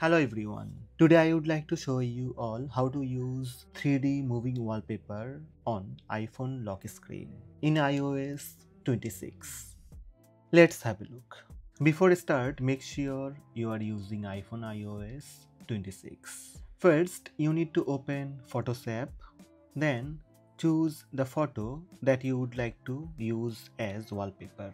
Hello everyone. Today I would like to show you all how to use 3D moving wallpaper on iPhone lock screen in iOS 26. Let's have a look. Before start, make sure you are using iPhone iOS 26. First, you need to open Photos app. Then choose the photo that you would like to use as wallpaper.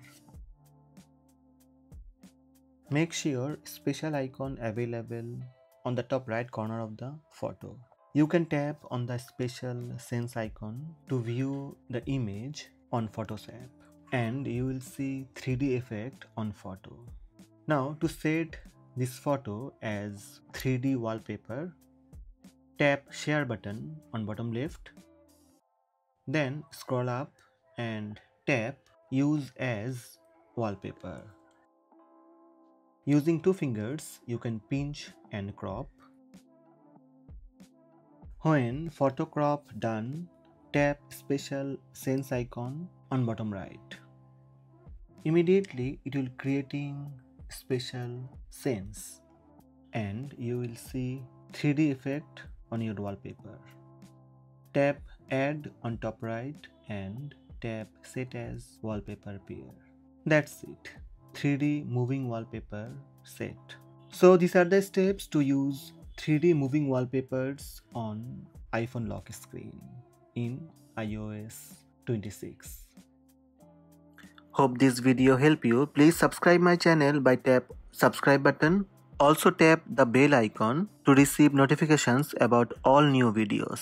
Make sure spatial icon available on the top right corner of the photo. You can tap on the Spatial Scene icon to view the image on Photos app and you will see 3D effect on photo. Now to set this photo as 3D wallpaper, tap share button on bottom left, then scroll up and tap use as wallpaper. Using two fingers, you can pinch and crop. When photo crop done, tap Spatial Scene icon on bottom right. Immediately it will creating Spatial Scene and you will see 3D effect on your wallpaper. Tap add on top right and tap set as wallpaper pair. That's it. 3D moving wallpaper set. So these are the steps to use 3D moving wallpapers on iPhone lock screen in iOS 26. Hope this video help you. Please subscribe my channel by tap subscribe button. Also tap the bell icon to receive notifications about all new videos.